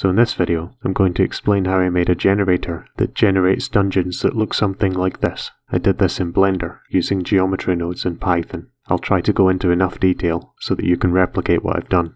So in this video, I'm going to explain how I made a generator that generates dungeons that look something like this. I did this in Blender, using geometry nodes in Python. I'll try to go into enough detail so that you can replicate what I've done.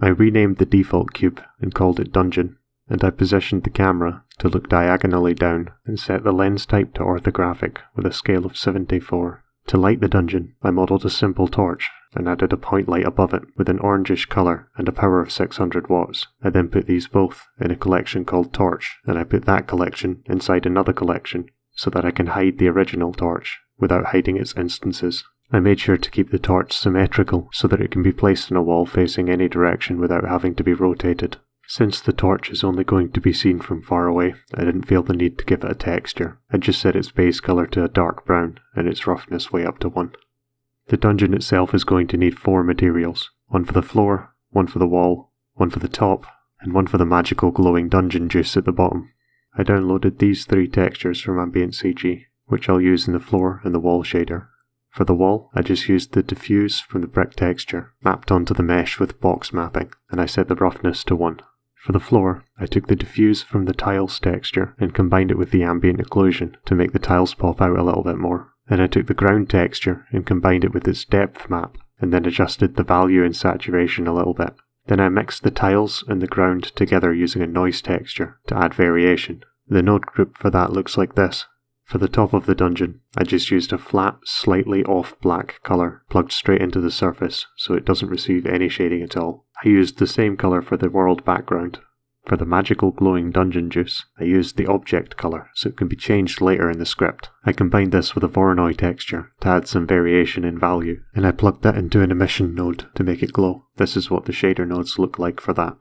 I renamed the default cube and called it Dungeon, and I positioned the camera to look diagonally down and set the lens type to orthographic with a scale of 74. To light the dungeon, I modelled a simple torch and added a point light above it with an orangish colour and a power of 600 watts. I then put these both in a collection called Torch, and I put that collection inside another collection so that I can hide the original torch without hiding its instances. I made sure to keep the torch symmetrical so that it can be placed on a wall facing any direction without having to be rotated. Since the torch is only going to be seen from far away, I didn't feel the need to give it a texture. I just set its base colour to a dark brown and its roughness way up to 1. The dungeon itself is going to need four materials. One for the floor, one for the wall, one for the top, and one for the magical glowing dungeon juice at the bottom. I downloaded these three textures from Ambient CG, which I'll use in the floor and the wall shader. For the wall, I just used the diffuse from the brick texture, mapped onto the mesh with box mapping, and I set the roughness to 1. For the floor, I took the diffuse from the tiles texture and combined it with the ambient occlusion to make the tiles pop out a little bit more. Then I took the ground texture and combined it with its depth map and then adjusted the value and saturation a little bit. Then I mixed the tiles and the ground together using a noise texture to add variation. The node group for that looks like this. For the top of the dungeon, I just used a flat, slightly off black colour plugged straight into the surface so it doesn't receive any shading at all. I used the same colour for the world background. For the magical glowing dungeon juice, I used the object colour so it can be changed later in the script. I combined this with a Voronoi texture to add some variation in value, and I plugged that into an emission node to make it glow. This is what the shader nodes look like for that.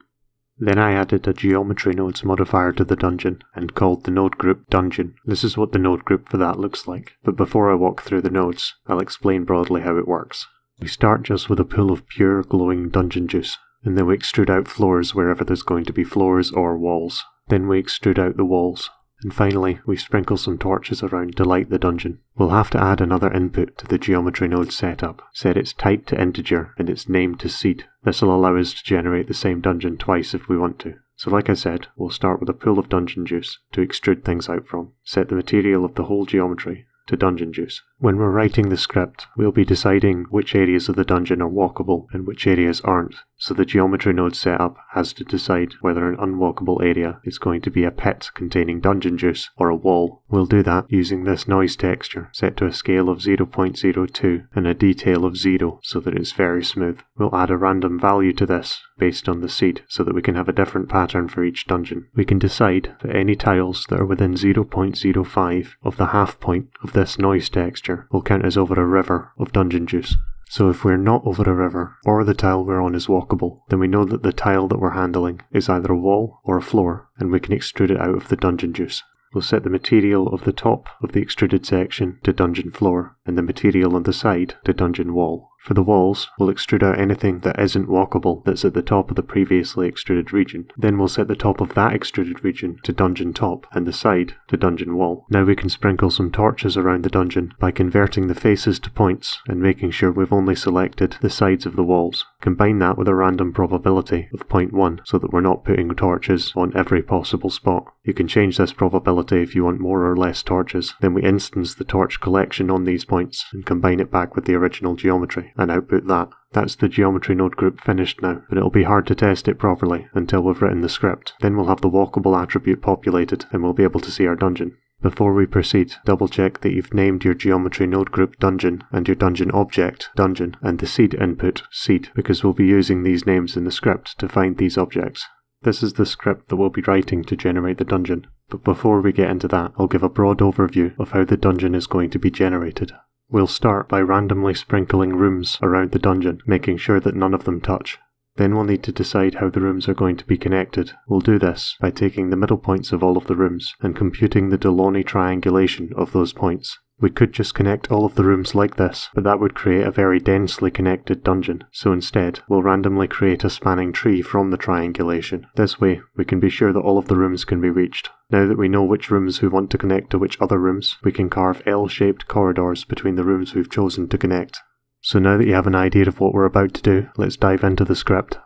Then I added a geometry nodes modifier to the dungeon and called the node group dungeon. This is what the node group for that looks like. But before I walk through the nodes, I'll explain broadly how it works. We start just with a pool of pure glowing dungeon juice, and then we extrude out floors wherever there's going to be floors or walls. Then we extrude out the walls, and finally, we sprinkle some torches around to light the dungeon. We'll have to add another input to the geometry node setup. Set its type to integer and its name to seed. This will allow us to generate the same dungeon twice if we want to. So like I said, we'll start with a pool of dungeon juice to extrude things out from. Set the material of the whole geometry to Dungeon Juice. When we're writing the script, we'll be deciding which areas of the dungeon are walkable and which areas aren't, so the geometry node setup has to decide whether an unwalkable area is going to be a pit containing dungeon juice or a wall. We'll do that using this noise texture set to a scale of 0.02 and a detail of 0 so that it's very smooth. We'll add a random value to this based on the seed so that we can have a different pattern for each dungeon. We can decide that any tiles that are within 0.05 of the half point of this noise texture will count as over a river of dungeon juice. So if we're not over a river, or the tile we're on is walkable, then we know that the tile that we're handling is either a wall or a floor, and we can extrude it out of the dungeon juice. We'll set the material of the top of the extruded section to dungeon floor, and the material on the side to dungeon wall. For the walls, we'll extrude out anything that isn't walkable that's at the top of the previously extruded region. Then we'll set the top of that extruded region to dungeon top and the side to dungeon wall. Now we can sprinkle some torches around the dungeon by converting the faces to points and making sure we've only selected the sides of the walls. Combine that with a random probability of 0.1 so that we're not putting torches on every possible spot. You can change this probability if you want more or less torches. Then we instance the torch collection on these points and combine it back with the original geometry and output that. That's the geometry node group finished now, but it'll be hard to test it properly until we've written the script. Then we'll have the walkable attribute populated and we'll be able to see our dungeon. Before we proceed, double check that you've named your geometry node group dungeon and your dungeon object dungeon and the seed input seed because we'll be using these names in the script to find these objects. This is the script that we'll be writing to generate the dungeon. But before we get into that, I'll give a broad overview of how the dungeon is going to be generated. We'll start by randomly sprinkling rooms around the dungeon, making sure that none of them touch. Then we'll need to decide how the rooms are going to be connected. We'll do this by taking the middle points of all of the rooms and computing the Delaunay triangulation of those points. We could just connect all of the rooms like this, but that would create a very densely connected dungeon, so instead we'll randomly create a spanning tree from the triangulation. This way, we can be sure that all of the rooms can be reached. Now that we know which rooms we want to connect to which other rooms, we can carve L-shaped corridors between the rooms we've chosen to connect. So now that you have an idea of what we're about to do, let's dive into the script.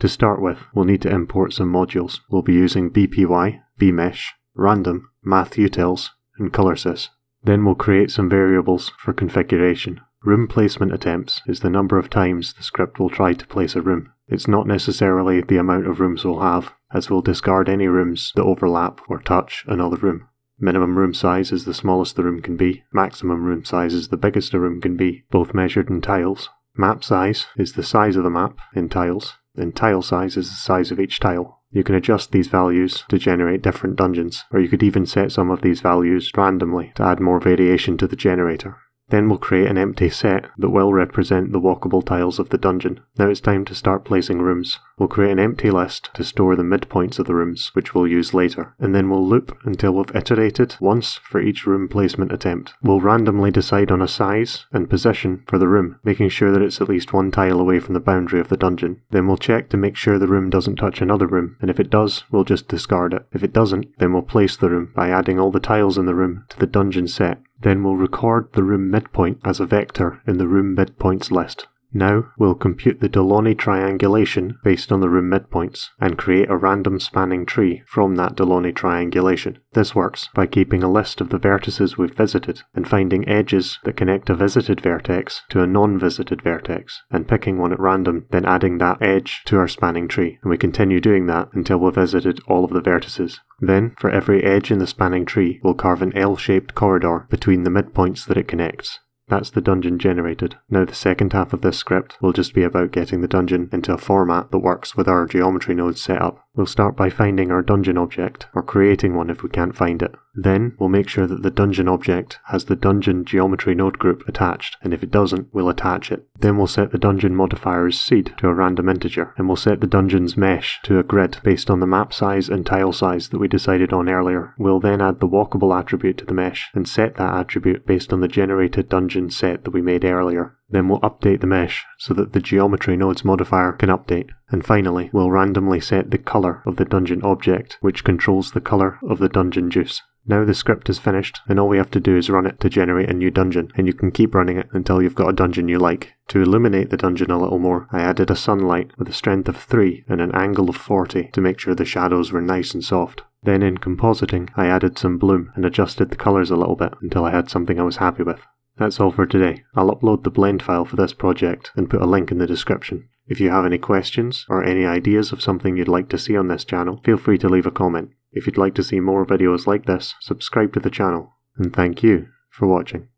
To start with, we'll need to import some modules. We'll be using BPY, BMesh, Random, MathUtils, and ColorSys. Then we'll create some variables for configuration. Room placement attempts is the number of times the script will try to place a room. It's not necessarily the amount of rooms we'll have, as we'll discard any rooms that overlap or touch another room. Minimum room size is the smallest the room can be, maximum room size is the biggest a room can be, both measured in tiles. Map size is the size of the map in tiles, and tile size is the size of each tile. You can adjust these values to generate different dungeons, or you could even set some of these values randomly to add more variation to the generator. Then we'll create an empty set that will represent the walkable tiles of the dungeon. Now it's time to start placing rooms. We'll create an empty list to store the midpoints of the rooms, which we'll use later, and then we'll loop until we've iterated once for each room placement attempt. We'll randomly decide on a size and position for the room, making sure that it's at least one tile away from the boundary of the dungeon. Then we'll check to make sure the room doesn't touch another room, and if it does, we'll just discard it. If it doesn't, then we'll place the room by adding all the tiles in the room to the dungeon set then we'll record the room midpoint as a vector in the room midpoints list. Now we'll compute the Delaunay triangulation based on the room midpoints and create a random spanning tree from that Delaunay triangulation. This works by keeping a list of the vertices we've visited and finding edges that connect a visited vertex to a non-visited vertex and picking one at random, then adding that edge to our spanning tree. And we continue doing that until we've visited all of the vertices. Then, for every edge in the spanning tree, we'll carve an L-shaped corridor between the midpoints that it connects. That's the dungeon generated. Now the second half of this script will just be about getting the dungeon into a format that works with our geometry node set up. We'll start by finding our dungeon object, or creating one if we can't find it. Then we'll make sure that the dungeon object has the dungeon geometry node group attached, and if it doesn't, we'll attach it. Then we'll set the dungeon modifier's seed to a random integer, and we'll set the dungeon's mesh to a grid based on the map size and tile size that we decided on earlier. We'll then add the walkable attribute to the mesh, and set that attribute based on the generated dungeon set that we made earlier. Then we'll update the mesh so that the geometry nodes modifier can update. And finally, we'll randomly set the color of the dungeon object, which controls the color of the dungeon juice. Now the script is finished, and all we have to do is run it to generate a new dungeon, and you can keep running it until you've got a dungeon you like. To illuminate the dungeon a little more, I added a sunlight with a strength of 3 and an angle of 40 to make sure the shadows were nice and soft. Then in compositing, I added some bloom and adjusted the colours a little bit until I had something I was happy with. That's all for today. I'll upload the blend file for this project and put a link in the description. If you have any questions or any ideas of something you'd like to see on this channel, feel free to leave a comment. If you'd like to see more videos like this, subscribe to the channel. And thank you for watching.